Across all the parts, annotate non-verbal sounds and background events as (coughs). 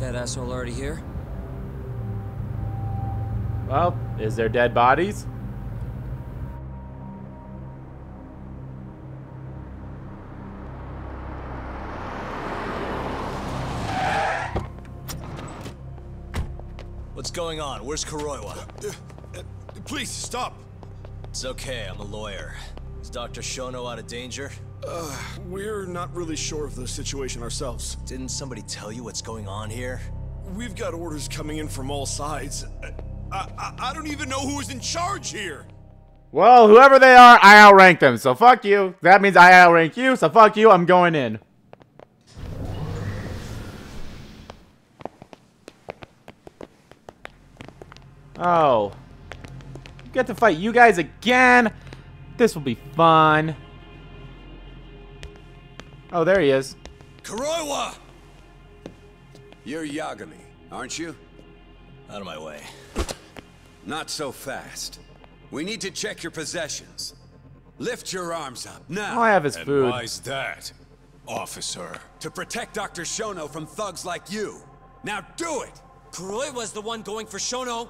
That asshole already here? Well, is there dead bodies? What's going on? Where's Kuroiwa? Uh, Please, stop. It's okay, I'm a lawyer. Is Dr. Shono out of danger? Uh, we're not really sure of the situation ourselves. Didn't somebody tell you what's going on here? We've got orders coming in from all sides. I, I, I don't even know who is in charge here. Well, whoever they are, I outrank them, so fuck you. That means I outrank you, so fuck you, I'm going in. Oh. Get to fight you guys again? This will be fun. Oh, there he is. Kuroiwa! You're Yagami, aren't you? Out of my way. Not so fast. We need to check your possessions. Lift your arms up, now! Oh, I have his And food. why's that, officer? To protect Dr. Shono from thugs like you! Now do it! Kuroiwa's the one going for Shono.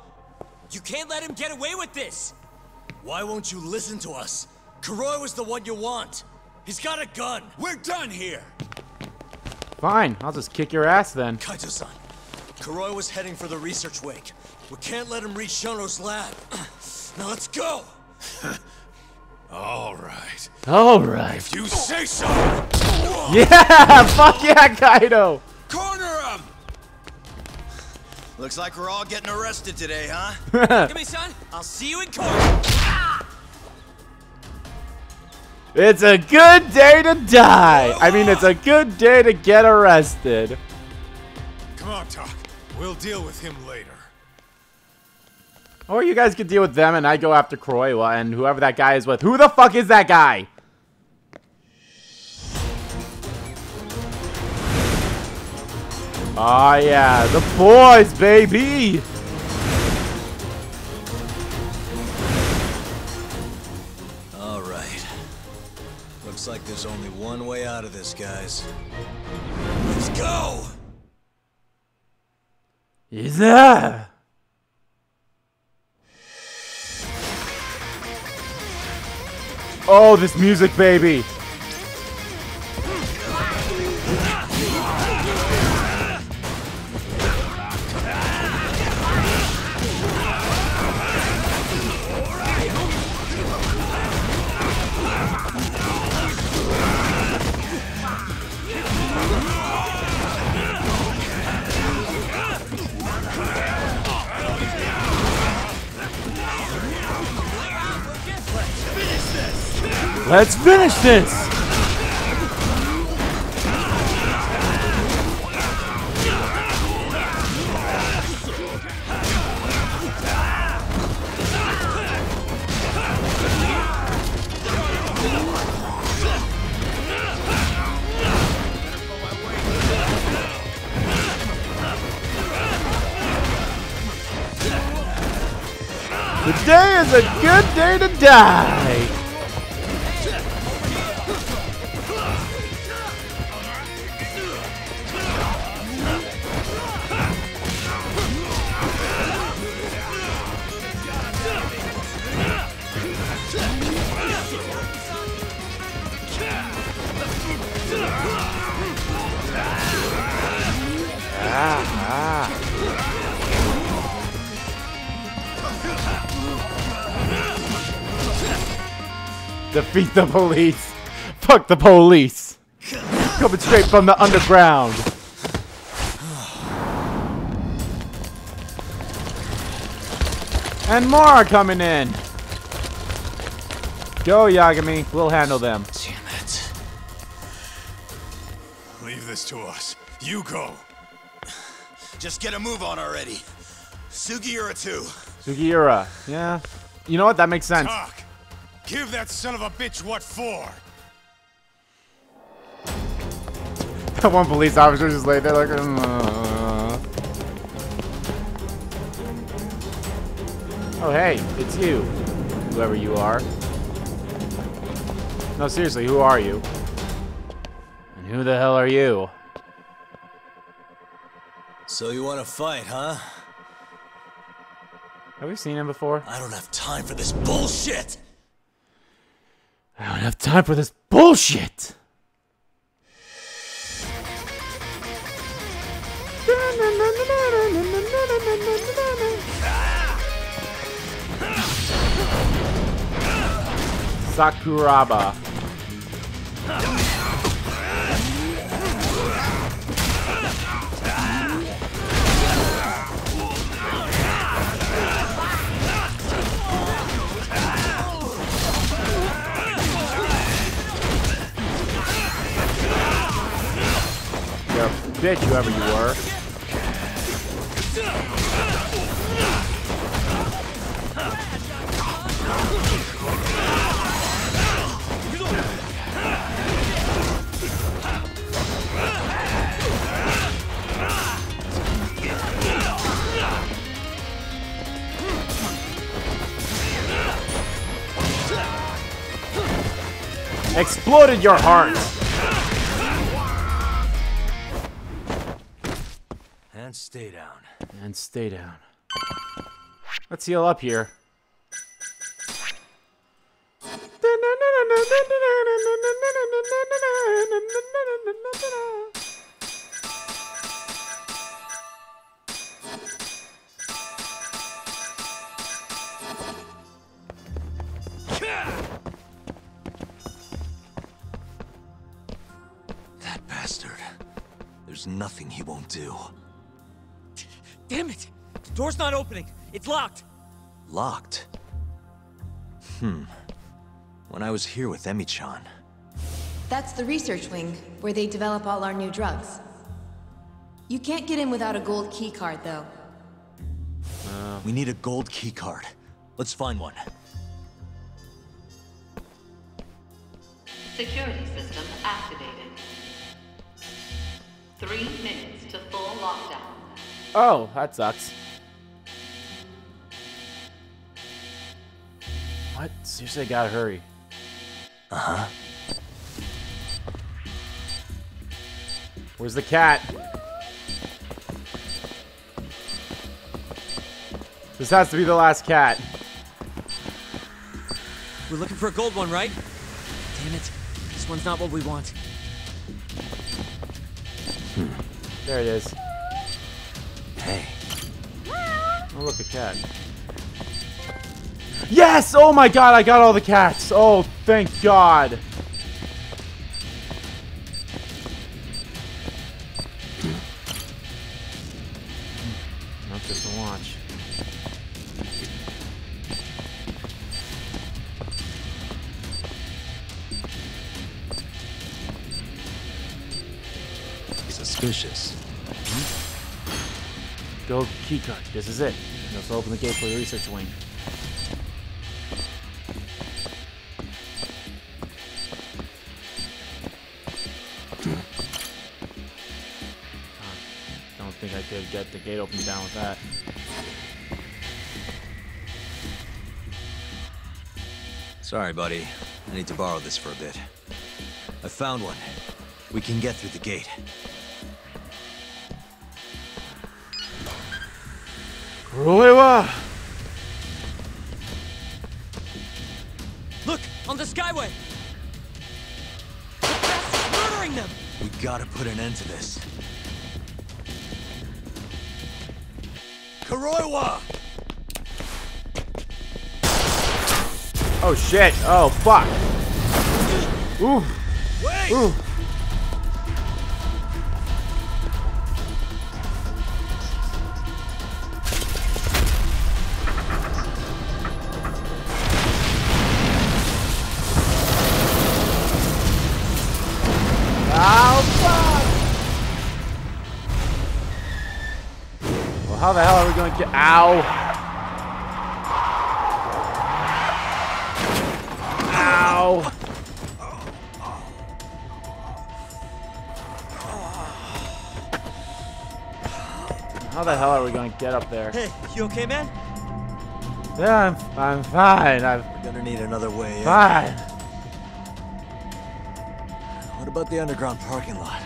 You can't let him get away with this. Why won't you listen to us? Kuroiwa's the one you want. He's got a gun. We're done here! Fine, I'll just kick your ass then. Kaito-san, Kuroiwa's heading for the research wake. We can't let him reach Shono's lab. (clears throat) now let's go! (laughs) All right. Alright. If you say so. (laughs) Yeah! (laughs) Fuck yeah, Kaito! Corner him! Looks like we're all getting arrested today, huh? Give me, son. I'll see you in court. Ah! It's a good day to die! I mean, it's a good day to get arrested. Come on, Talk. We'll deal with him later. Or you guys can deal with them and I go after Kuroiwa and whoever that guy is with. Who the fuck is that guy? Oh yeah, the boys, baby! There's only one way out of this, guys. Let's go! Is that? Oh, this music, baby! Let's finish this! Today is a good day to die! Defeat the police. Fuck the police. Coming straight from the underground. And more are coming in. Go, Yagami. We'll handle them. Damn it. Leave this to us. You go. Just get a move on already. Sugiura too. Sugiura. Yeah. You know what? That makes sense. Talk. Give that son of a bitch what for. That (laughs) one police officer just laid there like, "Uh." Oh, hey, it's you. Whoever you are. No, seriously, who are you? And who the hell are you? So you want to fight, huh? Have we seen him before? I don't have time for this bullshit! I don't have time for this bullshit. Sakuraba. Bitch, whoever you were. Exploded your heart. Stay down. And stay down. Let's heal up here. That bastard. There's nothing he won't do. Damn it! The door's not opening. It's locked. Locked? Hmm. When I was here with Emi-chan, That's the research wing, where they develop all our new drugs. You can't get in without a gold key card, though. we need a gold keycard. Let's find one. Security system activated. Three minutes to full lockdown. Oh, that sucks. What? Seriously, I gotta hurry. Uh huh. Where's the cat? This has to be the last cat. We're looking for a gold one, right? Damn it. This one's not what we want. Hmm. There it is. Hey, Oh, look, a cat. Yes! Oh my god, I got all the cats! Oh, thank god! Keycard. This is it. Will open the gate for the research wing. Uh, Don't think I could get the gate opened down with that. Sorry, buddy. I need to borrow this for a bit. I found one. We can get through the gate. Kuroiwa! Look! On the skyway! The bastard's murdering them! We gotta put an end to this. Kuroiwa! Oh shit! Oh fuck! Ooh! Wait! Ooh! How the hell are we going to get... Ow! Ow! How the hell are we going to get up there? Hey, you okay, man? Yeah, I'm, I'm fine. I'm Gonna need another way in. fine. What about the underground parking lot?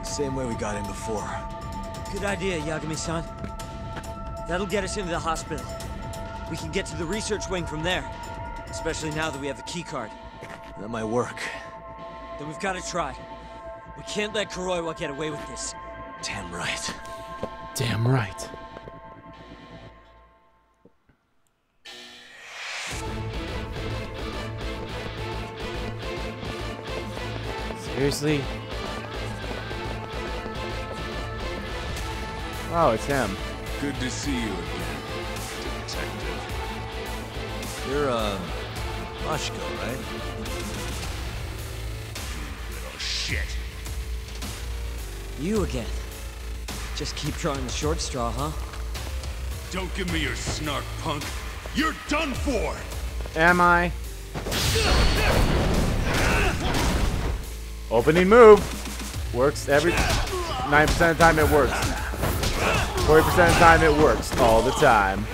The same way we got in before. Good idea, Yagami-san. That'll get us into the hospital. We can get to the research wing from there. Especially now that we have the key card. That might work. Then we've got to try. We can't let Kuroiwa get away with this. Damn right. Damn right. Seriously? Oh, it's him. Good to see you again, Detective. You're, uh, Mashko, right? You Little shit. You again. Just keep drawing the short straw, huh? Don't give me your snark, punk. You're done for! Am I? Opening move. Works every 9% of the time it works. 40% of the time it works all the time.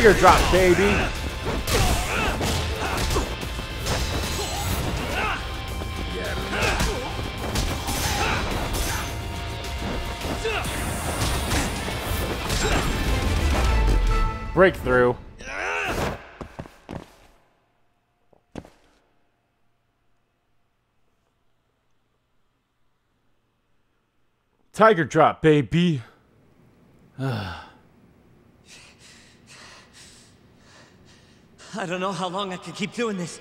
Tiger drop, baby. Breakthrough. Tiger drop, baby. (sighs) I don't know how long I can keep doing this.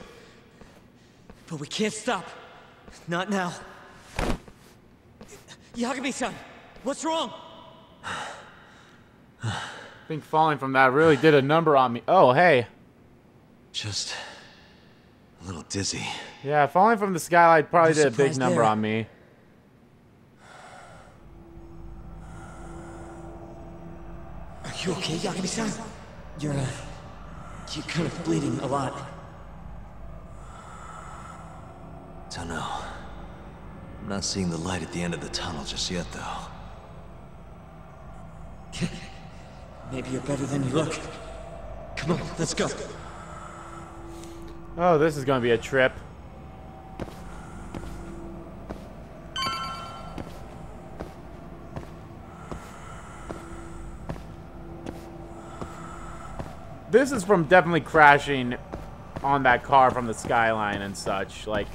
But we can't stop. Not now. Yagami-san, what's wrong? (sighs) I think falling from that really did a number on me. Oh, hey. Just a little dizzy. Yeah, falling from the skylight probably did a big number there. on me. Are you okay, Yagami-san? You're, uh, you're kind of bleeding a lot. Don't know. I'm not seeing the light at the end of the tunnel just yet, though. (laughs) Maybe you're better than you look. Come on, let's go. Oh, this is gonna be a trip. This is from definitely crashing on that car from the skyline and such. Like,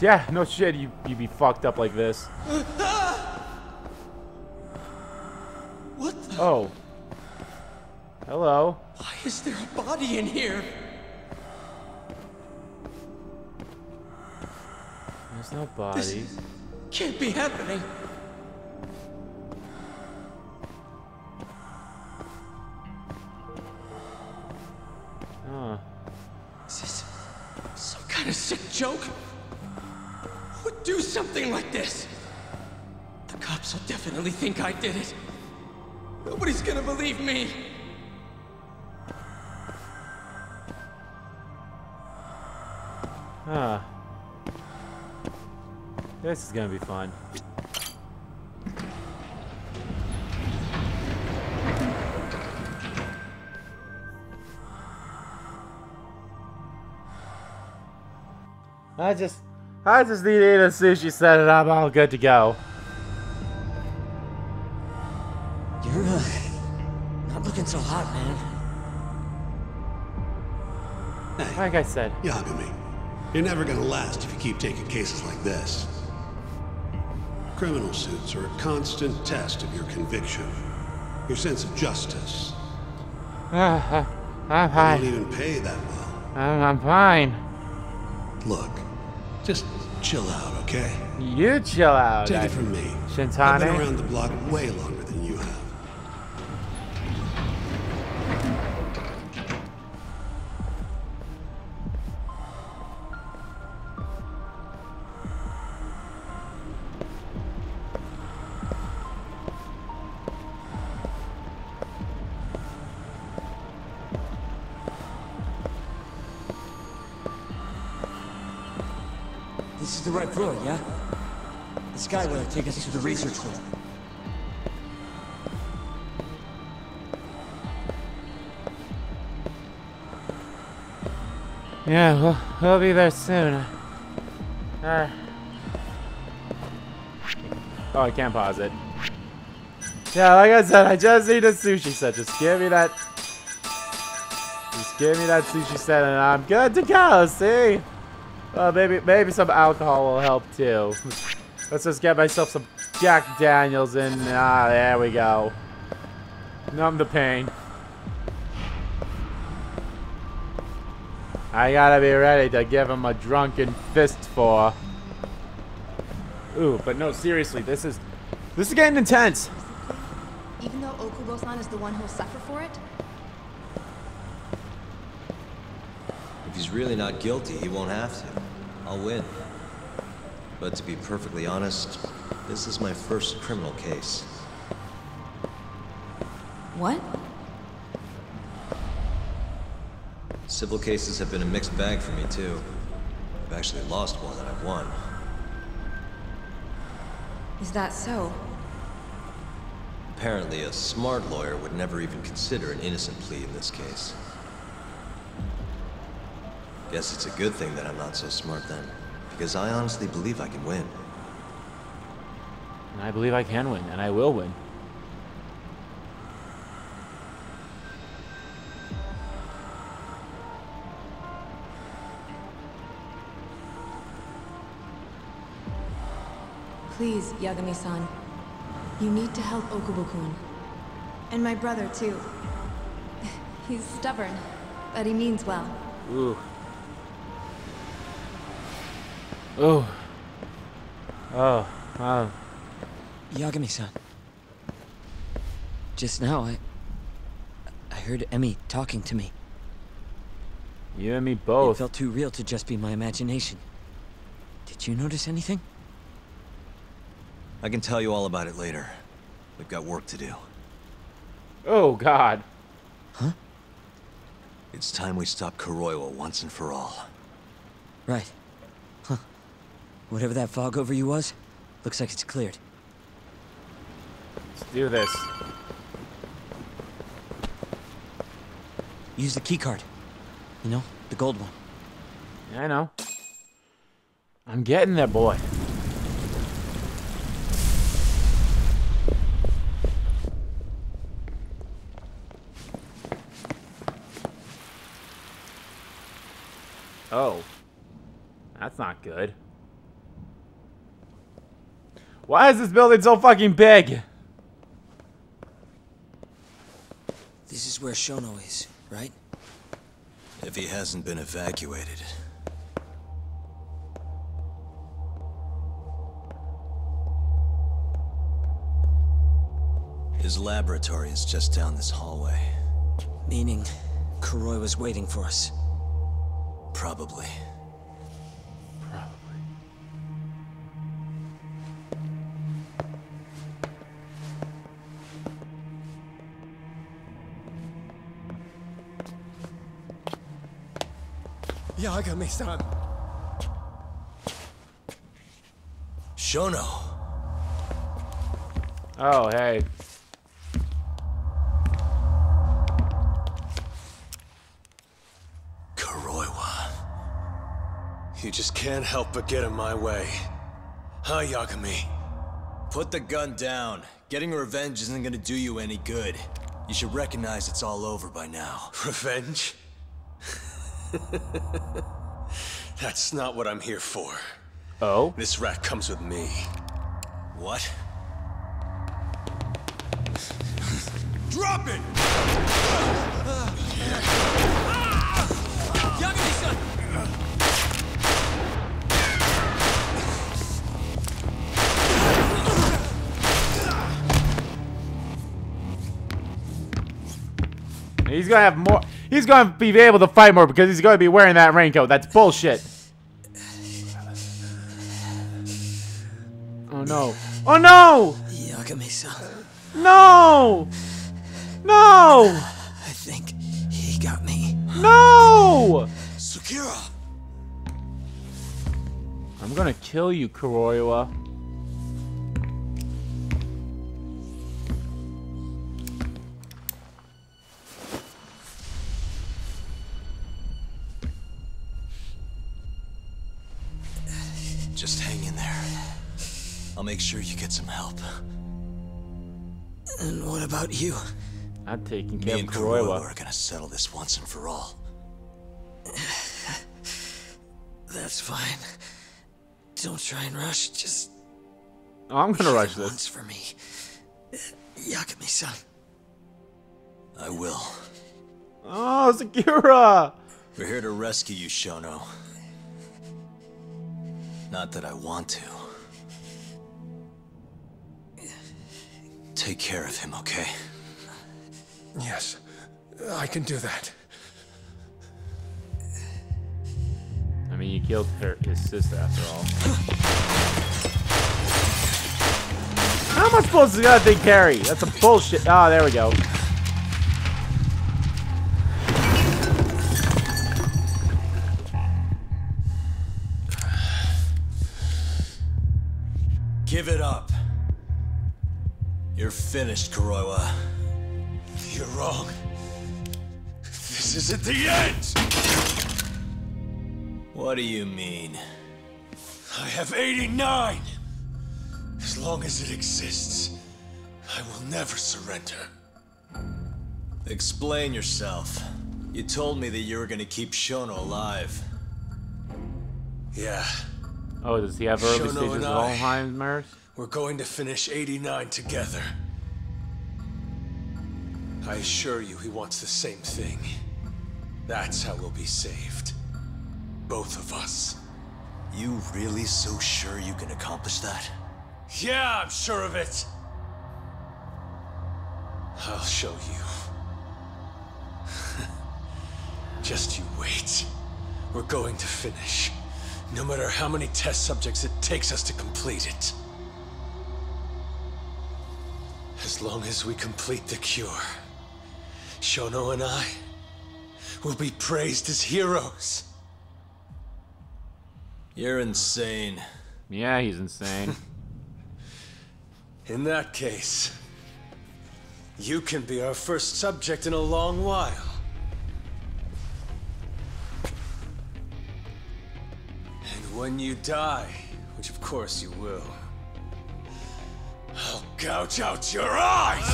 yeah, no shit, you you'd be fucked up like this. What the? Oh, hello. Why is there a body in here? There's no body. Can't be happening. Huh. Is this some kind of sick joke? Who would do something like this? The cops will definitely think I did it. Nobody's gonna believe me. Huh. This is gonna be fun. I just, I just need to eat a sushi set and I'm all good to go. You're uh, not looking so hot, man. Like I said, Yagami, you're never gonna last if you keep taking cases like this. Criminal suits are a constant test of your conviction, your sense of justice. uh, I'm They fine. don't even pay that well. I'm, I'm fine. Look, Just chill out, okay? You chill out. Take I- it from me. I've been around the block way longer This is the yeah? The skyway take us to the research wing. Yeah, we'll, we'll be there soon. Uh, oh, I can't pause it. Yeah, like I said, I just need a sushi set. Just give me that. Just give me that sushi set, and I'm good to go. See? Well, maybe maybe some alcohol will help too. Let's just get myself some Jack Daniels, and ah, there we go. Numb the pain. I gotta be ready to give him a drunken fist for. Ooh, but no, seriously, this is this is getting intense. Even though Okubo-san is the one who'll suffer for it? If he's really not guilty, he won't have to. I'll win. But to be perfectly honest, this is my first criminal case. What? Civil cases have been a mixed bag for me, too. I've actually lost one that I've won. Is that so? Apparently, a smart lawyer would never even consider an innocent plea in this case. Guess it's a good thing that I'm not so smart then, because I honestly believe I can win. And I believe I can win, and I will win. Please, Yagami-san. You need to help Okubo-kun. And my brother, too. (laughs) He's stubborn, but he means well. Ooh. Ooh. Oh, wow. Yagami-san. Just now, I... I heard Emi talking to me. You and me both. It both. felt too real to just be my imagination. Did you notice anything? I can tell you all about it later. We've got work to do. Oh, God. Huh? It's time we stop Kuroiwa once and for all. Right. Whatever that fog over you was, looks like it's cleared. Let's do this. Use the keycard. You know, the gold one. Yeah, I know. I'm getting there, boy. Oh. That's not good. Why is this building so fucking big? This is where Shono is, right? If he hasn't been evacuated. His laboratory is just down this hallway. Meaning, Kuroiwa's waiting for us. Probably. Probably. Yagami-san. Shono! Oh, hey. Kuroiwa. You just can't help but get in my way. Huh, Yagami? Put the gun down. Getting revenge isn't gonna do you any good. You should recognize it's all over by now. (laughs) Revenge? (laughs) That's not what I'm here for. Oh? This rat comes with me. What? Drop it! He's gonna have more. He's gonna be able to fight more because he's gonna be wearing that raincoat. That's bullshit. Oh no! Oh no! Yagami-san. No! No! I think he got me. No! Sakura! I'm gonna kill you, Kuroiwa. Make sure you get some help. And what about you? I'm taking Me care of and Kuroiwa Kuroiwa. are gonna settle this once and for all. (laughs) That's fine. Don't try and rush. Just Oh, I'm gonna rush (laughs) this. once for me. Uh, Yagami-san. I will. Oh, Sakura! We're here to rescue you, Shono. Not that I want to. Take care of him, okay? Yes, I can do that. I mean, you killed her, his sister after all. How am I supposed to got a big carry? That's a bullshit. Oh, there we go. Give it up. You're finished, Kuroiwa. You're wrong. This isn't the end! What do you mean? I have 89! As long as it exists, I will never surrender. Explain yourself. You told me that you were gonna keep Shono alive. Yeah, Oh, does he have early Shono stages of and I- Alzheimer's? We're going to finish 89 together. I assure you, he wants the same thing. That's how we'll be saved. Both of us. You really so sure you can accomplish that? Yeah, I'm sure of it. I'll show you. (laughs) Just you wait. We're going to finish. No matter how many test subjects it takes us to complete it. As long as we complete the cure, Shono and I will be praised as heroes. You're insane. Yeah, he's insane. (laughs) In that case, you can be our first subject in a long while. And when you die, which of course you will, I'll gouge out your eyes!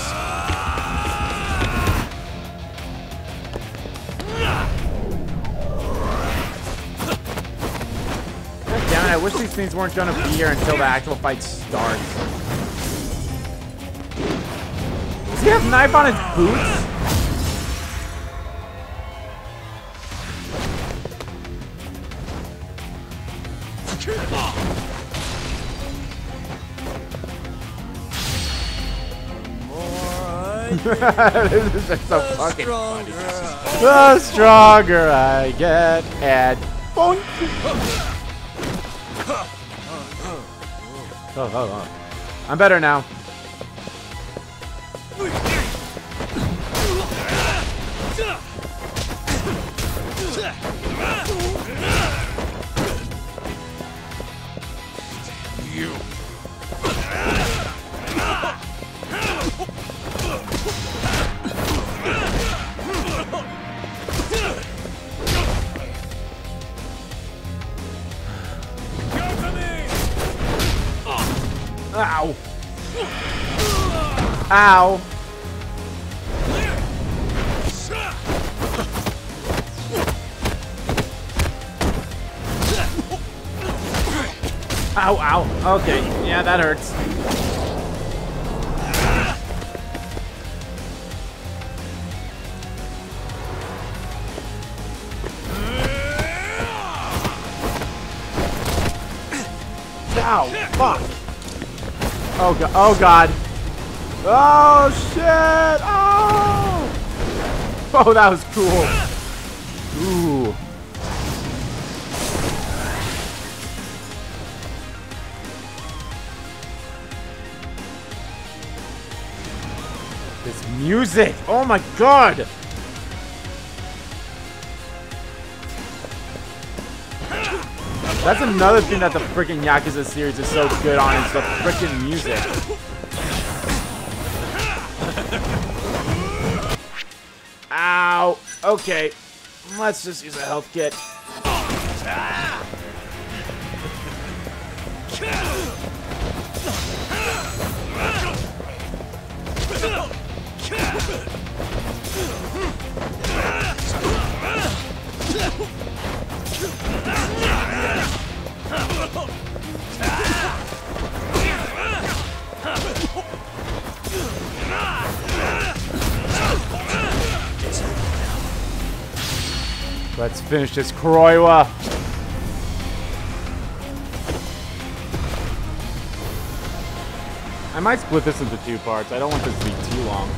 God damn it, I wish these things weren't gonna be here until the actual fight starts. Does he have knife on his boots? (laughs) this is so fucking funny. The stronger I get, and boink. (laughs) Oh, oh, oh. I'm better now. Ow. Ow, ow. Okay, yeah, that hurts. Ow, fuck. Oh god. Oh god. Oh shit. Oh. Oh, that was cool. Ooh. This music. Oh my god. That's another thing that the freaking Yakuza series is so good on is the freaking music. Okay. Let's just use a health kit. Finish this Kuroiwa. I might split this into two parts. I don't want this to be too long.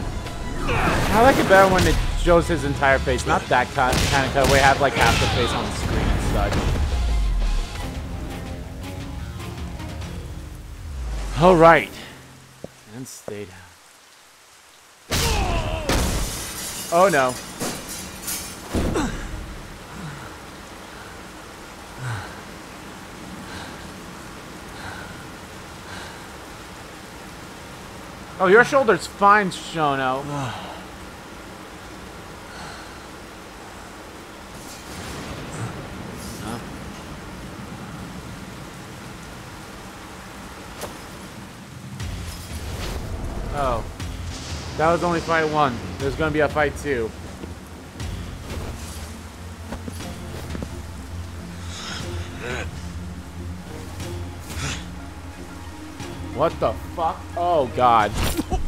I like it better when it shows his entire face, not that kind of cut We have like half the face on the screen and such. All right, and stay down. Oh no. Oh, your shoulder's fine, Shono. Oh. That was only fight one. There's gonna be a fight two. What the fuck? Oh god. (laughs)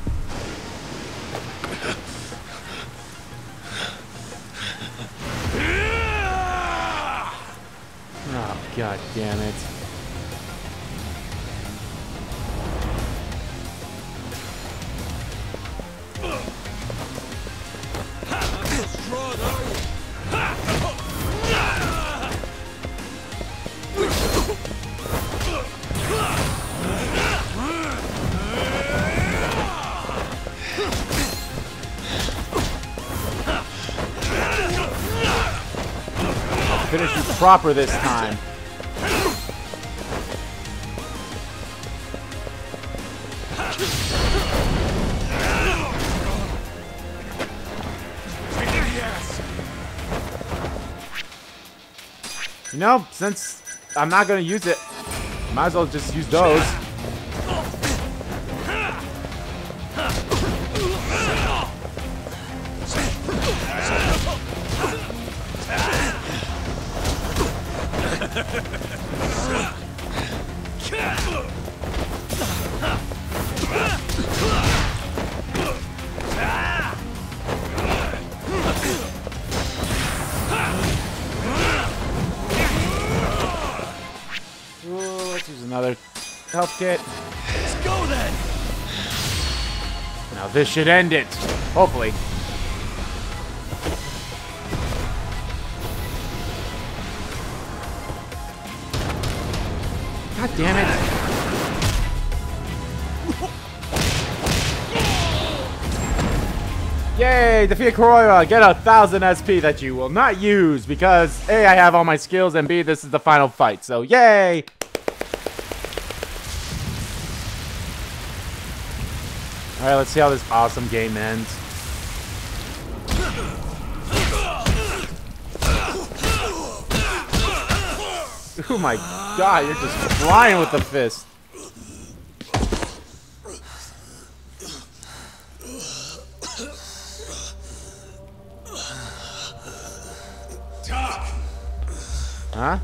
Oh god damn it. Proper this time. You know, since I'm not gonna use it, might as well just use those. Let's go then. Now this should end it. Hopefully. God damn it. Yay! Defeat Kuroiwa! Get a thousand SP that you will not use because A, I have all my skills, and B, this is the final fight. So, yay! Alright, let's see how this awesome game ends. Oh my god, you're just flying with the fist. Huh?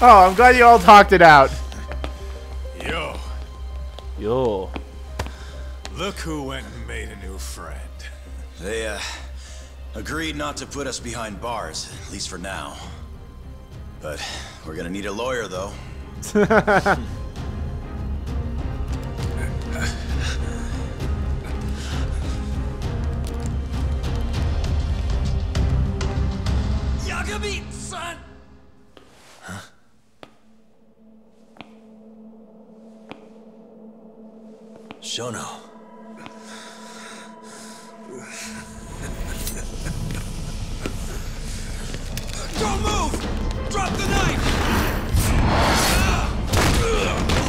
Oh, I'm glad you all talked it out. Yo. Yo. Look who went and made a new friend. (laughs) They, uh, agreed not to put us behind bars, at least for now. But we're gonna need a lawyer, though. (laughs) Yagami, son. Shono. Don't move! Drop the knife!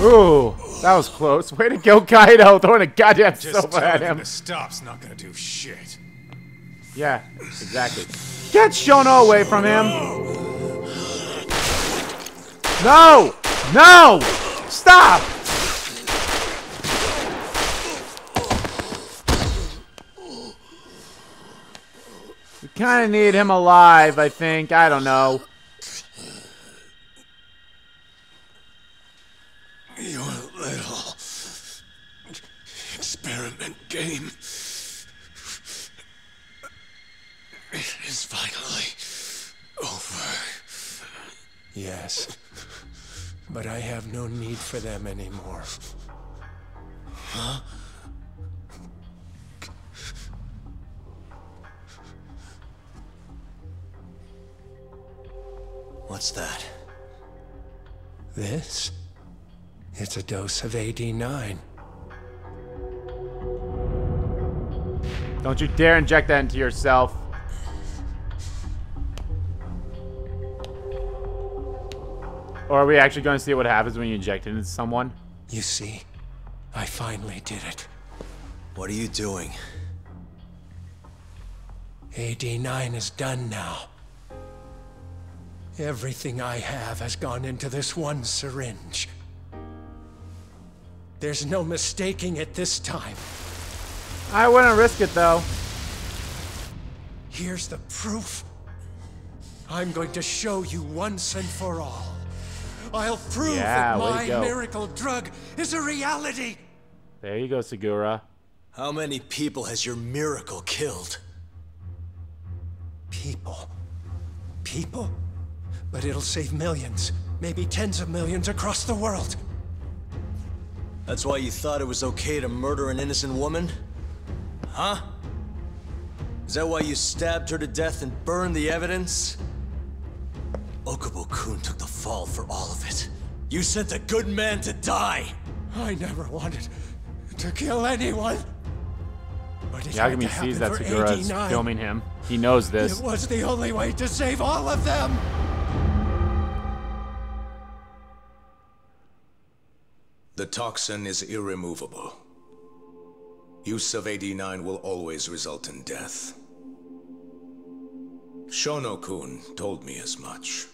Ooh, that was close. Way to go, Kaito, throwing a goddamn Just sofa at telling him him. to stop's not gonna do shit. Yeah, exactly. Get Shono away from him. No! No! Stop! We kind of need him alive, I think. I don't know. Your little experiment game is finally over. Yes, but I have no need for them anymore. Dose of AD9. Don't you dare inject that into yourself. Or are we actually going to see what happens when you inject it into someone? You see, I finally did it. What are you doing? AD9 is done now. Everything I have has gone into this one syringe. There's no mistaking it this time. I wouldn't risk it though. Here's the proof. I'm going to show you once and for all. I'll prove Yeah, that my miracle drug is a reality. There you go, Segura. How many people has your miracle killed? People. People? But it'll save millions, maybe tens of millions across the world. That's why you thought it was okay to murder an innocent woman? Huh? Is that why you stabbed her to death and burned the evidence? Okubo-kun took the fall for all of it. You sent a good man to die! I never wanted to kill anyone. But it Yagami sees happen that for Segura is 89. filming him. He knows this. It was the only way to save all of them. The toxin is irremovable. Use of AD9 will always result in death. Shono-kun told me as much.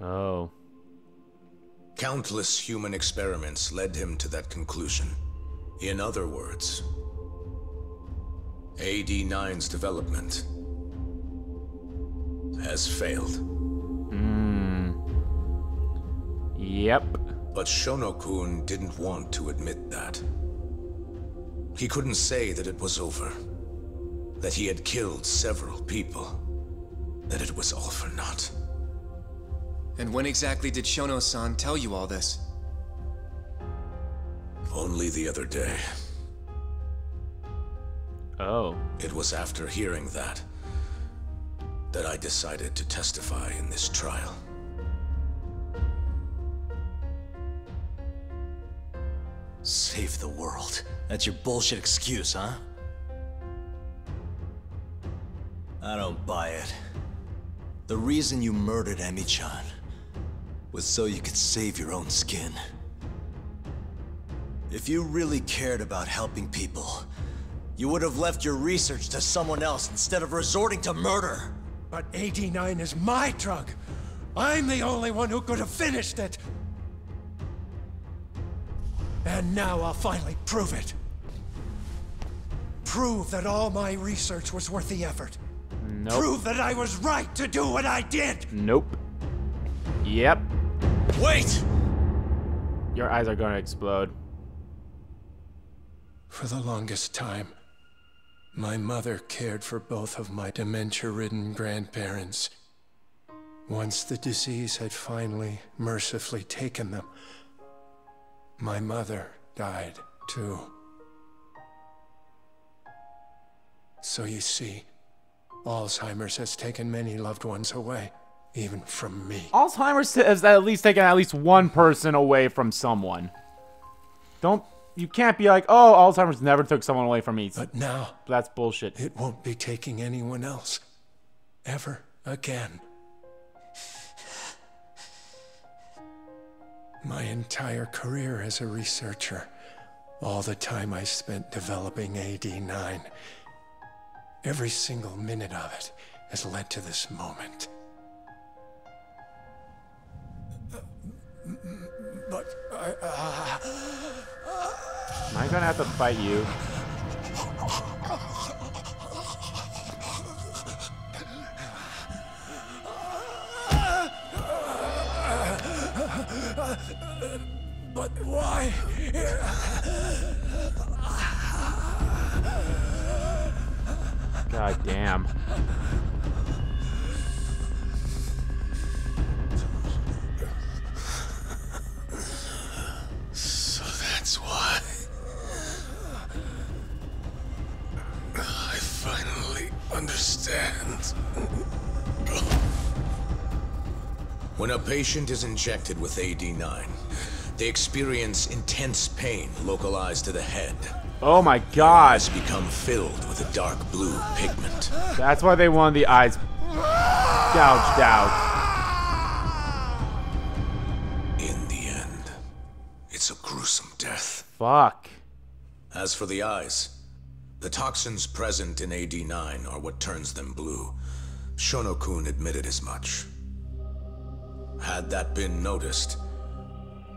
Oh. Countless human experiments led him to that conclusion. In other words, AD9's development has failed. Hmm. Yep. But Shono-kun didn't want to admit that. He couldn't say that it was over. That he had killed several people. That it was all for naught. And when exactly did Shono-san tell you all this? Only the other day. Oh. It was after hearing that that I decided to testify in this trial. Save the world. That's your bullshit excuse, huh? I don't buy it. The reason you murdered Emi-chan was so you could save your own skin. If you really cared about helping people, you would have left your research to someone else instead of resorting to murder. But AD9 is my drug. I'm the only one who could have finished it. And now I'll finally prove it. Prove that all my research was worth the effort. Nope. Prove that I was right to do what I did. Nope. Yep. Wait! Your eyes are going to explode. For the longest time, my mother cared for both of my dementia-ridden grandparents. Once the disease had finally, mercifully taken them, my mother died too. So you see, Alzheimer's has taken many loved ones away, even from me. Alzheimer's has at least taken at least one person away from someone. Don't you can't be like, oh, Alzheimer's never took someone away from me. But now, that's bullshit. It won't be taking anyone else. Ever again. My entire career as a researcher, all the time I spent developing AD9, every single minute of it has led to this moment. But I. Uh, Am I gonna have to fight you? But why? God damn. So that's why. I finally understand. When a patient is injected with AD9, they experience intense pain localized to the head. Oh my god. Eyes become filled with a dark blue pigment. That's why they wanted the eyes gouged out. In the end, it's a gruesome death. Fuck. As for the eyes, the toxins present in AD9 are what turns them blue. Shono-kun admitted as much. Had that been noticed,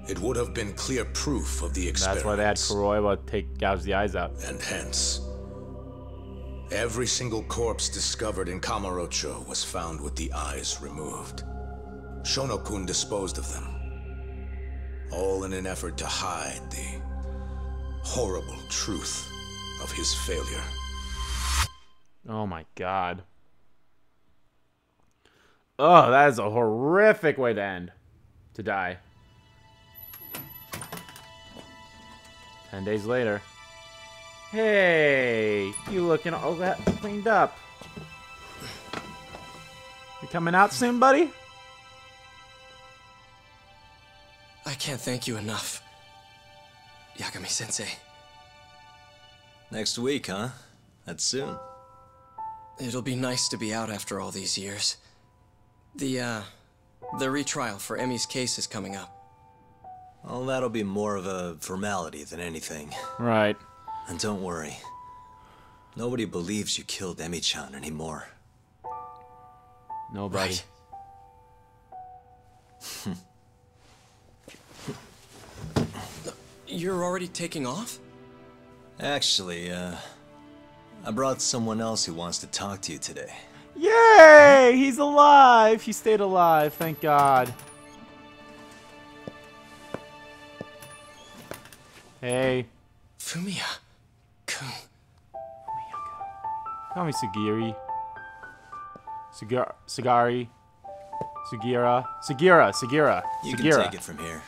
it would have been clear proof of the experiment. That's why they had Kuroiwa take gouge the eyes out. And hence, every single corpse discovered in Kamurocho was found with the eyes removed. Shono-kun disposed of them. All in an effort to hide the horrible truth of his failure. Oh my god. Oh, that is a horrific way to end. To die. Ten days later. Hey, you looking all that cleaned up. You coming out soon, buddy? I can't thank you enough. Yagami-sensei. Next week, huh? That's soon. It'll be nice to be out after all these years. The, uh, the retrial for Emi's case is coming up. Well, that'll be more of a formality than anything. Right. And don't worry. Nobody believes you killed Emi-chan anymore. Nobody. Right. (laughs) You're already taking off? Actually, uh, I brought someone else who wants to talk to you today. Yay! He's alive! He stayed alive, thank God. Hey. Fumiya. Kun. Call me Sugiura. Sugar Sugari. Sugira. Sugira. Sugira. You Sugira. can take it from here.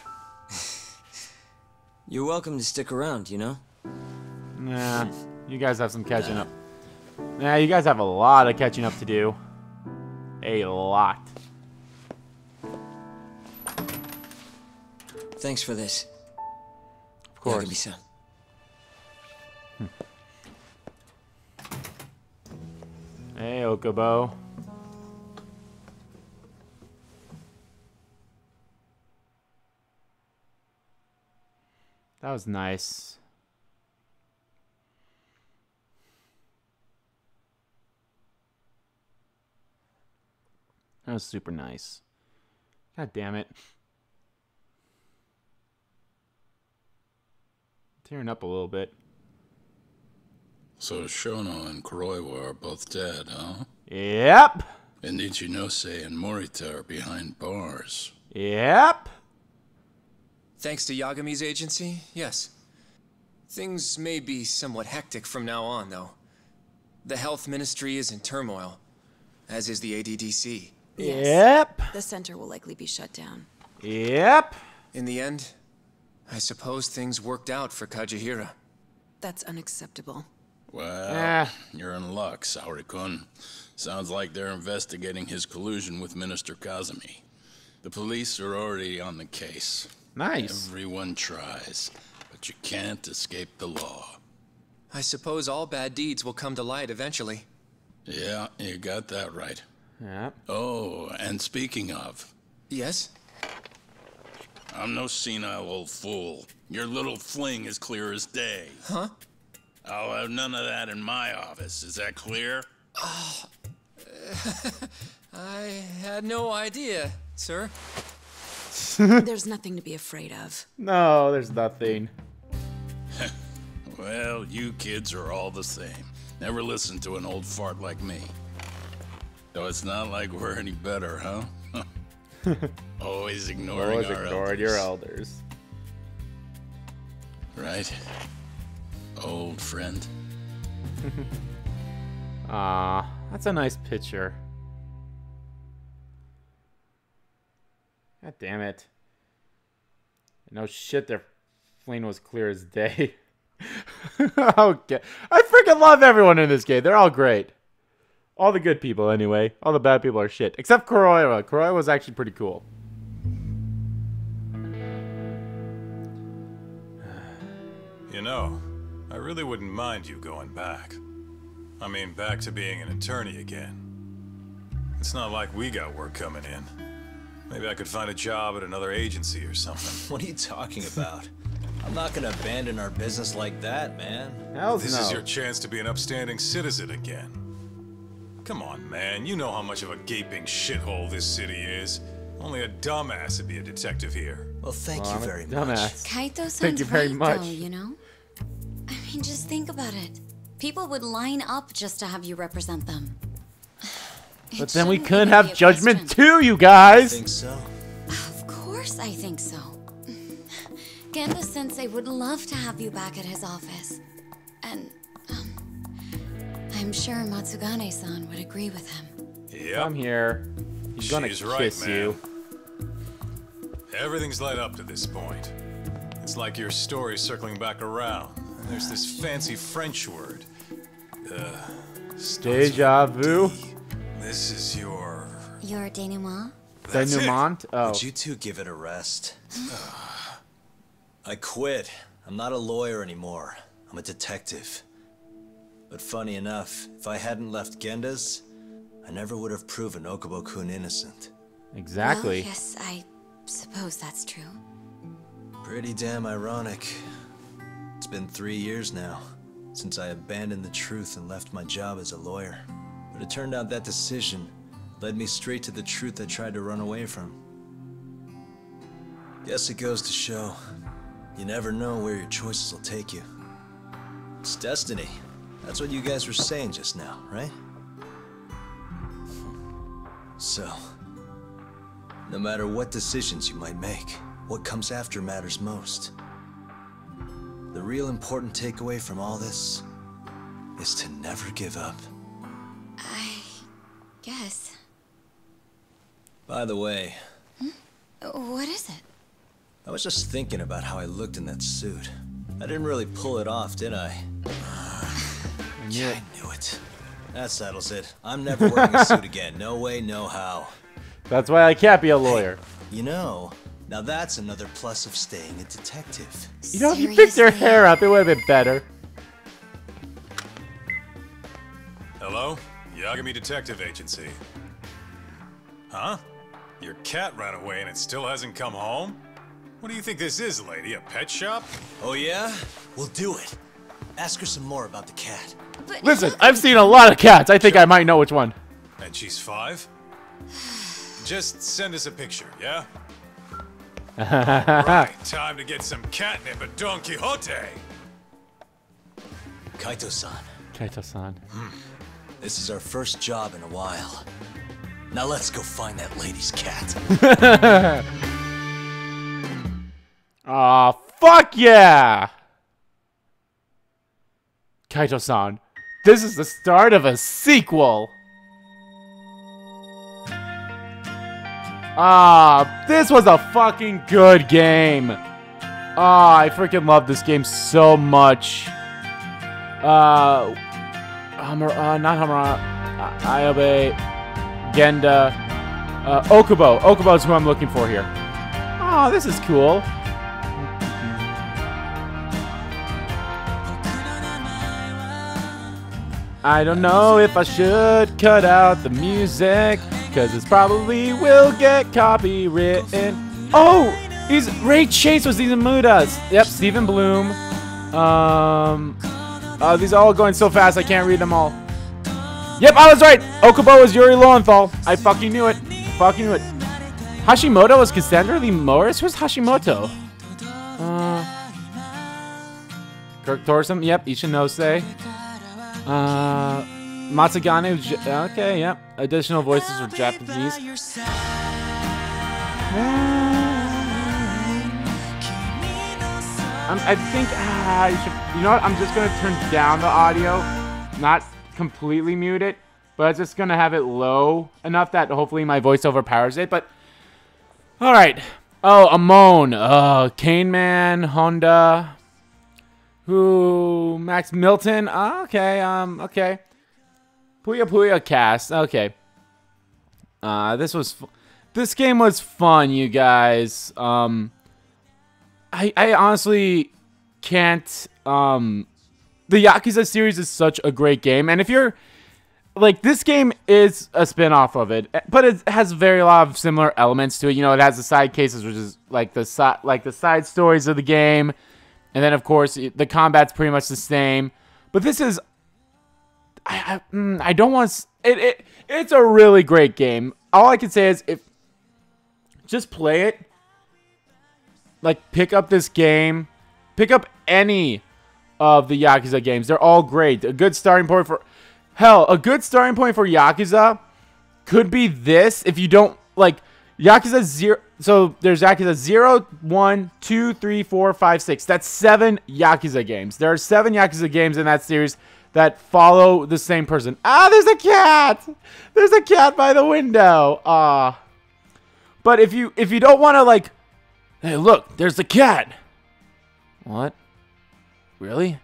(laughs) You're welcome to stick around, you know? Nah, you guys have some catching up. Nah, you guys have a lot of catching up to do. A lot. Thanks for this. Of course. Yagami-san. Hmm. Hey, Okubo. That was nice. That was super nice. God damn it. Tearing up a little bit. So Shono and Kuroiwa are both dead, huh? Yep. And Ichinose and Morita are behind bars. Yep. Thanks to Yagami's agency, yes. Things may be somewhat hectic from now on, though. The health ministry is in turmoil, as is the ADDC. Yes. Yep. The center will likely be shut down. Yep. In the end, I suppose things worked out for Kajihira. That's unacceptable. Well, Eh. you're in luck, Saori-kun. Sounds like they're investigating his collusion with Minister Kazumi. The police are already on the case. Nice. Everyone tries. but you can't escape the law. I suppose all bad deeds will come to light eventually. Yeah, you got that right. Yeah. Oh, and speaking of, Yes? I'm no senile old fool. Your little fling is clear as day. Huh? I'll have none of that in my office. Is that clear? Oh. (laughs) I had no idea, sir. (laughs) (laughs) There's nothing to be afraid of. No, there's nothing. Well, you kids are all the same. Never listen to an old fart like me. So it's not like we're any better, huh? (laughs) Always ignoring Always our ignored your elders. Right? Old friend. (laughs) Ah, that's a nice picture. God damn it. No shit, their flame was clear as day. (laughs) okay. I freaking love everyone in this game. They're all great. All the good people, anyway. All the bad people are shit. Except Kuroiwa. Kuroiwa was actually pretty cool. You know, I really wouldn't mind you going back. I mean, back to being an attorney again. It's not like we got work coming in. Maybe I could find a job at another agency or something. (laughs) What are you talking about? I'm not gonna abandon our business like that, man. this is your chance to be an upstanding citizen again. Come on, man. You know how much of a gaping shithole this city is. Only a dumbass would be a detective here. Well, thank Well, you I'm a very dumbass. Kaito Thank sounds you very right, much. though, you know? I mean, just think about it. People would line up just to have you represent them. (sighs) But then we couldn't have Judgment too, you guys. Think so? Of course I think so. (laughs) Genda Sensei would love to have you back at his office. And, I'm sure Matsugane-san would agree with him. Yep. Come here. He's gonna She's kiss right, man. you. Everything's led up to this point. It's like your story circling back around. And there's this fancy French word. Uh, starts Deja vu. D. This is your. Your denouement? That's it. Denouement? Oh. Would you two give it a rest? (sighs) I quit. I'm not a lawyer anymore. I'm a detective. But funny enough, if I hadn't left Genda's, I never would have proven Okubo-kun innocent. Exactly. Well, yes, I suppose that's true. Pretty damn ironic. It's been three years now since I abandoned the truth and left my job as a lawyer. But it turned out that decision led me straight to the truth I tried to run away from. Guess it goes to show you never know where your choices will take you. It's destiny. That's what you guys were saying just now, right? So, no matter what decisions you might make, what comes after matters most. The real important takeaway from all this is to never give up. I guess. By the way, hmm? What is it? I was just thinking about how I looked in that suit. I didn't really pull it off, did I? (laughs) Yeah. I knew it. That settles it. I'm never wearing a (laughs) suit again. No way, no how. That's why I can't be a lawyer. You know, now that's another plus of staying a detective. You know, if you picked your hair up, it would have been better. Hello? Yagami Detective Agency. Huh? Your cat ran away and it still hasn't come home? What do you think this is, lady? A pet shop? Oh, yeah? We'll do it. Ask her some more about the cat. Listen, I've seen a lot of cats. I think I might know which one. And she's five? Just send us a picture, yeah? (laughs) right, time to get some catnip at Don Quixote. Kaito-san, Kaito-san. Hmm. this is our first job in a while. Now let's go find that lady's cat. (laughs) Aw, fuck yeah! Kaito-san, this is the start of a sequel! Ah, this was a fucking good game! Ah, I freaking love this game so much. Uh, Hamura, uh not Hamura, uh, Ayabe, Genda, uh, Okubo. Okubo is who I'm looking for here. Oh, this is cool. I don't know if I should cut out the music, because it's probably will get copywritten. Oh, he's Ray Chase was these Mudas. Yep, Stephen Bloom. Um, uh, these are all going so fast I can't read them all. Yep, I was right. Okubo was Yuri Lowenthal. I fucking knew it. Fucking knew it. Hashimoto was Cassandra Lee Morris. Who's Hashimoto? Uh, Kirk Thornton. Yep, Ichinose. Uh, Matsugane. Okay, yep. Additional voices were Japanese. I'm, I think uh, you should. You know what? I'm just gonna turn down the audio, not completely mute it, but I'm just gonna have it low enough that hopefully my voice overpowers it. But all right. Oh, Amon. Uh, Kane Man, Honda. Who? Max Milton. Uh, okay. Um. Okay. Puyo Puyo cast. Okay. Uh, this was. This game was fun, you guys. Um. I, I honestly can't. Um, the Yakuza series is such a great game, and if you're like this game is a spin-off of it, but it has very lot of similar elements to it. You know, it has the side cases, which is like the side like the side stories of the game, and then of course the combat's pretty much the same. But this is, I I, mm, I don't want it, it. It's a really great game. All I can say is if just play it like pick up this game, pick up any of the Yakuza games. They're all great. A good starting point for hell, a good starting point for Yakuza could be this if you don't like Yakuza 0 so there's Yakuza 0, 1, 2, 3, 4, 5, 6. That's 7 Yakuza games. There are 7 Yakuza games in that series that follow the same person. Ah, there's a cat. There's a cat by the window. Ah. But if you if you don't want to like Hey, look, there's the cat. What? Really?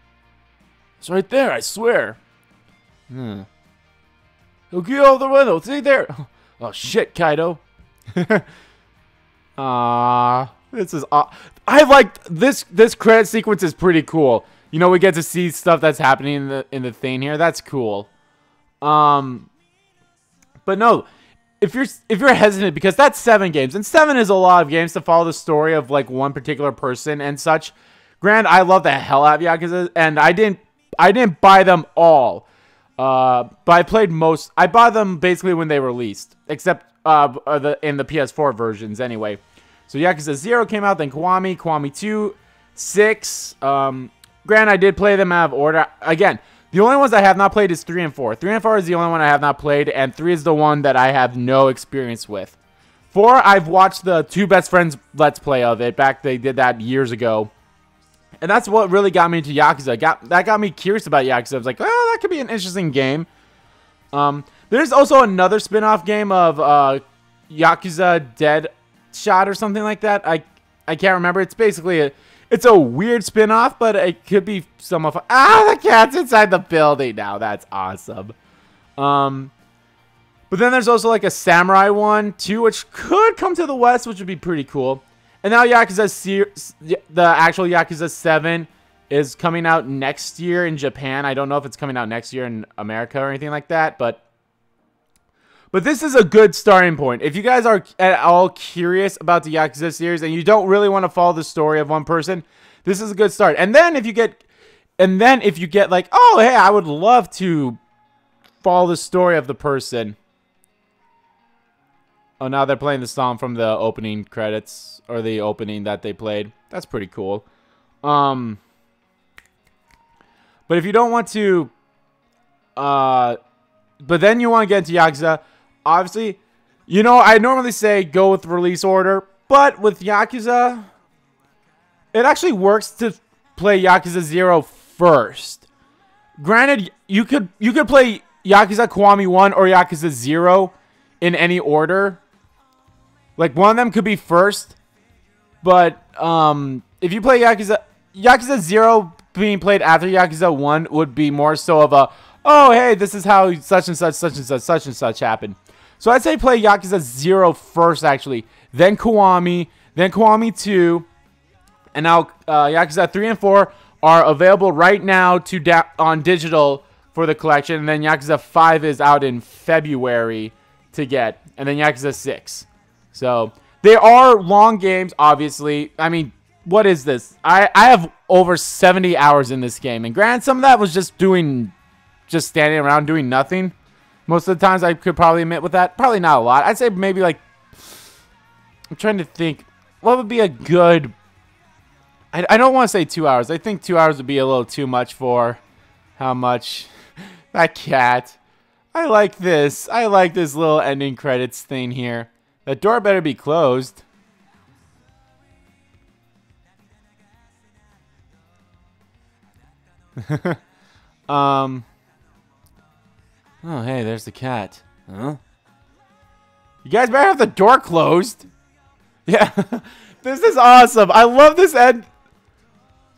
It's right there, I swear. Hmm. Look over the window, see there? (laughs) Oh, shit, Kaito. (laughs) Ah, this is aw I like this this credit sequence is pretty cool. You know, we get to see stuff that's happening in the in the thing here. That's cool. Um but no, if you're if you're hesitant because that's seven games and seven is a lot of games to follow the story of like one particular person and such. Grand, I love the hell out of Yakuza, and I didn't I didn't buy them all, uh, but I played most. I bought them basically when they released, except uh, uh the in the PS4 versions anyway. So Yakuza Zero came out, then Kiwami, Kiwami Two, Six. Um, Grand, I did play them out of order again. The only ones I have not played is 3 and 4. 3 and 4 is the only one I have not played, and 3 is the one that I have no experience with. 4, I've watched the two best friends Let's Play of it. Back, they did that years ago. And that's what really got me into Yakuza. Got That got me curious about Yakuza. I was like, well, that could be an interesting game. Um, there's also another spin-off game of uh, Yakuza Dead Shot or something like that. I, I can't remember. It's basically a it's a weird spin-off, but it could be some of Ah, the cat's inside the building now. That's awesome. Um but then there's also like a samurai one too, which could come to the west, which would be pretty cool. And now Yakuza the actual Yakuza 7 is coming out next year in Japan. I don't know if it's coming out next year in America or anything like that, but but this is a good starting point. If you guys are at all curious about the Yakuza series and you don't really want to follow the story of one person, this is a good start. And then if you get and then if you get like, "Oh, hey, I would love to follow the story of the person." Oh, now they're playing the song from the opening credits or the opening that they played. That's pretty cool. Um But if you don't want to uh but then you want to get into Yakuza, obviously, you know, I normally say go with release order, but with Yakuza, it actually works to play Yakuza 0 first. Granted, you could you could play Yakuza Kiwami 1 or Yakuza 0 in any order. Like one of them could be first, but um if you play Yakuza Yakuza 0 being played after Yakuza 1 would be more so of a oh hey, this is how such and such such and such such and such happened. So I'd say play Yakuza 0 first, actually. Then Kiwami. Then Kiwami 2. And now uh, Yakuza 3 and 4 are available right now to on digital for the collection. And then Yakuza 5 is out in February to get. And then Yakuza 6. So they are long games, obviously. I mean, what is this? I, I have over 70 hours in this game. And granted, some of that was just doing, just standing around doing nothing. Most of the times I could probably admit with that. Probably not a lot. I'd say maybe like, I'm trying to think. What would be a good, I, I don't want to say two hours. I think two hours would be a little too much for how much (laughs) that cat. I like this. I like this little ending credits thing here. The door better be closed. (laughs) um. Oh, hey, there's the cat. Huh? You guys better have the door closed. (laughs) Yeah. (laughs) this is awesome. I love this end.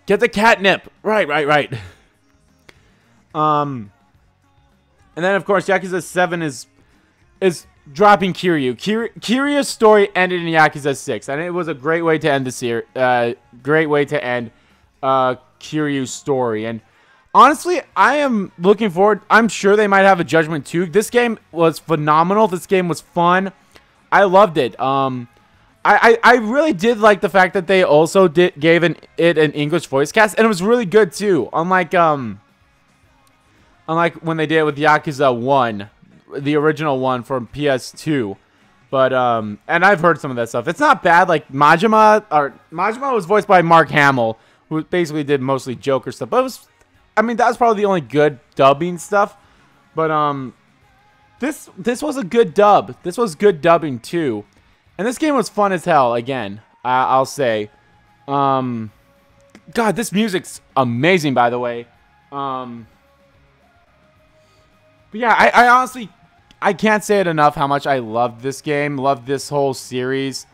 Get the catnip. Right, right, right. (laughs) Um. And then, of course, Yakuza 7 is is dropping Kiryu. Kir Kiryu's story ended in Yakuza 6, and it was a great way to end the series. Uh, great way to end uh, Kiryu's story. And honestly, I am looking forward. I'm sure they might have a Judgment 2. This game was phenomenal. This game was fun. I loved it. Um, I, I, I really did like the fact that they also did gave an, it an English voice cast, and it was really good too. Unlike um, unlike when they did it with Yakuza 1 the original one from PS2. But um, and I've heard some of that stuff. It's not bad. Like Majima, or Majima was voiced by Mark Hamill, who basically did mostly Joker stuff. But it was, I mean, that was probably the only good dubbing stuff. But um, this this was a good dub. This was good dubbing too, and this game was fun as hell. Again, I, I'll say, um, God, this music's amazing. By the way, um, but yeah, I, I honestly I can't say it enough how much I love this game, love this whole series.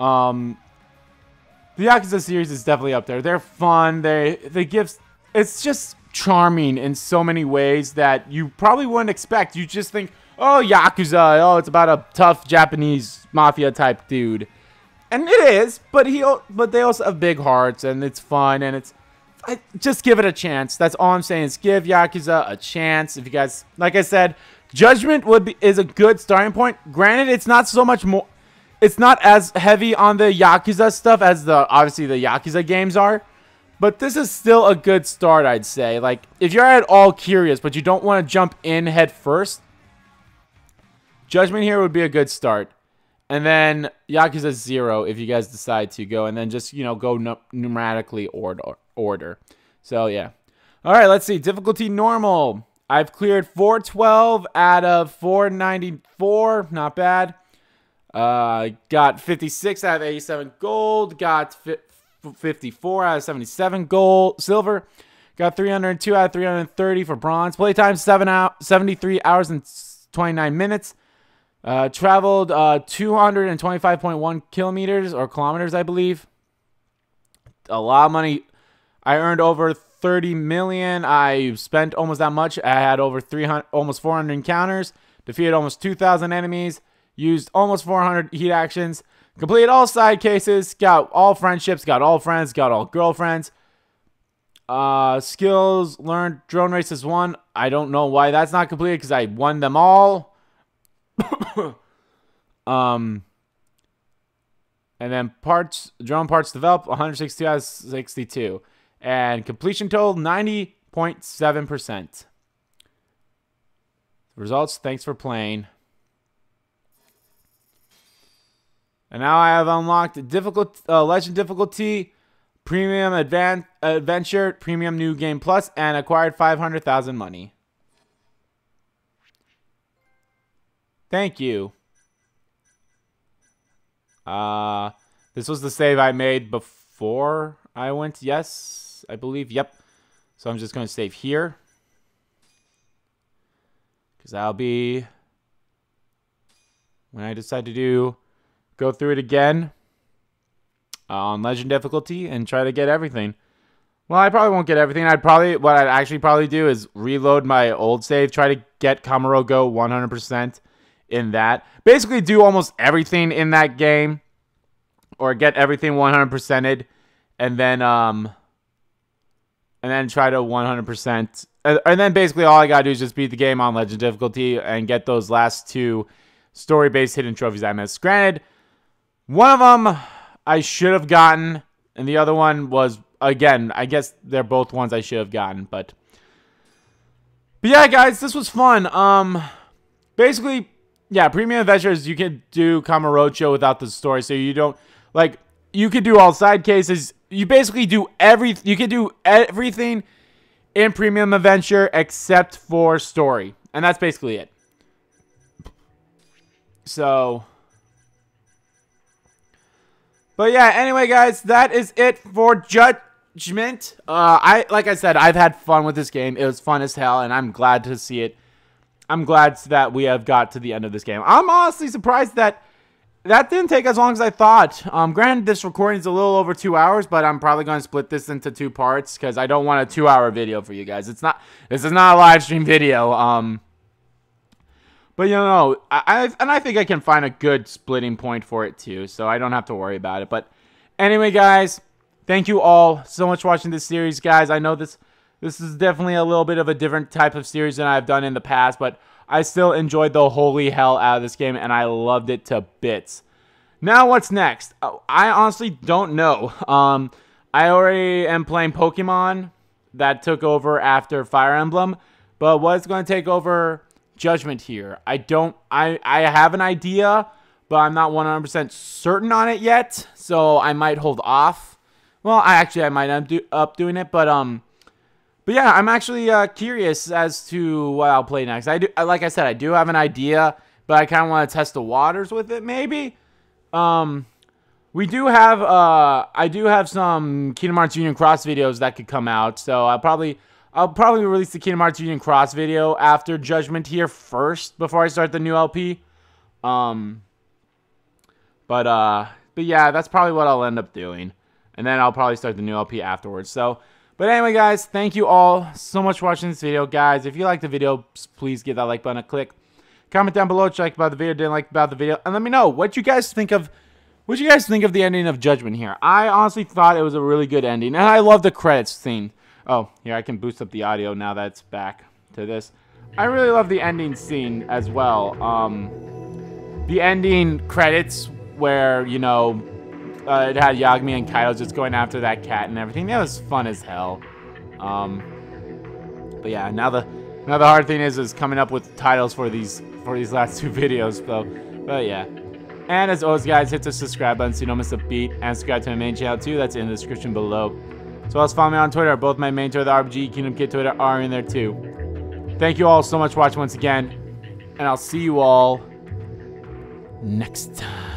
Um, the Yakuza series is definitely up there. They're fun. They they give it's just charming in so many ways that you probably wouldn't expect. You just think, oh Yakuza, oh it's about a tough Japanese mafia type dude, and it is. But he but they also have big hearts and it's fun and it's. I, just give it a chance. That's all I'm saying is give Yakuza a chance. If you guys, like I said, Judgment would be is a good starting point. Granted, it's not so much more. It's not as heavy on the Yakuza stuff as the obviously the Yakuza games are. But this is still a good start, I'd say. Like, if you're at all curious, but you don't want to jump in head first, Judgment here would be a good start. And then Yakuza 0 if you guys decide to go. And then just, you know, go numerically order. order. So, yeah. All right, let's see. Difficulty normal. I've cleared 412 out of 494. Not bad. Uh, got 56 out of 87 gold. Got 54 out of 77 gold, silver. Got 302 out of 330 for bronze. Playtime 7 out, 73 hours and 29 minutes. Uh, traveled uh, 225.1 kilometers or kilometers, I believe. A lot of money. I earned over 30 million. I spent almost that much. I had over 300, almost 400 encounters, defeated almost 2,000 enemies, used almost 400 heat actions, completed all side cases, got all friendships, got all friends, got all girlfriends. Uh, skills learned drone races one. I don't know why that's not completed because I won them all. (coughs) um, and then parts drone parts developed 162 out of 62 and completion total 90.7%. Results, thanks for playing. And now I have unlocked difficult uh, legend difficulty, premium advan adventure, premium new game plus, and acquired 500,000 money. Thank you. Uh, this was the save I made before I went. Yes. I believe. Yep. So I'm just going to save here. Because that'll be when I decide to do go through it again uh, on legend difficulty and try to get everything. Well, I probably won't get everything. I'd probably what I'd actually probably do is reload my old save, try to get Kamurocho 100% in that. Basically do almost everything in that game or get everything 100%ed and then um and then try to 100%. And then basically all I gotta do is just beat the game on legend difficulty and get those last two story-based hidden trophies I missed. Granted, one of them I should have gotten, and the other one was again. I guess they're both ones I should have gotten, but. But yeah, guys, this was fun. Um, basically, yeah, premium adventures you can do Kamurocho without the story, so you don't like you could do all side cases. You basically do every you can do everything in premium adventure except for story, and that's basically it. So, but yeah, anyway, guys, that is it for Judgment. Uh, I like I said, I've had fun with this game. It was fun as hell, and I'm glad to see it. I'm glad that we have got to the end of this game. I'm honestly surprised that that didn't take as long as I thought. Um, granted, this recording is a little over two hours, but I'm probably going to split this into two parts because I don't want a two-hour video for you guys. It's not. This is not a live stream video. Um, but you know, I, I and I think I can find a good splitting point for it too, so I don't have to worry about it. But anyway, guys, thank you all so much for watching this series, guys. I know this this is definitely a little bit of a different type of series than I've done in the past, but I still enjoyed the holy hell out of this game, and I loved it to bits. Now, what's next? Oh, I honestly don't know. Um, I already am playing Pokemon that took over after Fire Emblem, but what's going to take over Judgment here? I don't. I I have an idea, but I'm not 100% certain on it yet, so I might hold off. Well, I actually I might end do, up doing it, but um. But yeah, I'm actually uh, curious as to what I'll play next. I do, like I said, I do have an idea, but I kind of want to test the waters with it, maybe. Um, we do have, uh, I do have some Kingdom Hearts Union Cross videos that could come out, so I'll probably, I'll probably release the Kingdom Hearts Union Cross video after Judgment here first before I start the new LP. Um, but uh, but yeah, that's probably what I'll end up doing, and then I'll probably start the new LP afterwards. So. But anyway, guys, thank you all so much for watching this video. Guys, if you liked the video, please give that like button a click. Comment down below what you liked about the video, didn't like about the video, and let me know what you guys think of what you guys think of the ending of Judgment here. I honestly thought it was a really good ending, and I love the credits scene. Oh, here, I can boost up the audio now that's back to this. I really love the ending scene as well. Um, the ending credits where, you know, uh, it had Yagami and Kaito just going after that cat and everything. That was fun as hell. Um, but yeah, now the now the hard thing is is coming up with titles for these for these last (laughs) two videos. So, but yeah. And as always, guys, hit the subscribe button so you don't miss a beat, and subscribe to my main channel too. That's in the description below. So also follow me on Twitter. Both my main Twitter, the RPG Kingdom Kid Twitter, are in there too. Thank you all so much for watching once again, and I'll see you all next time.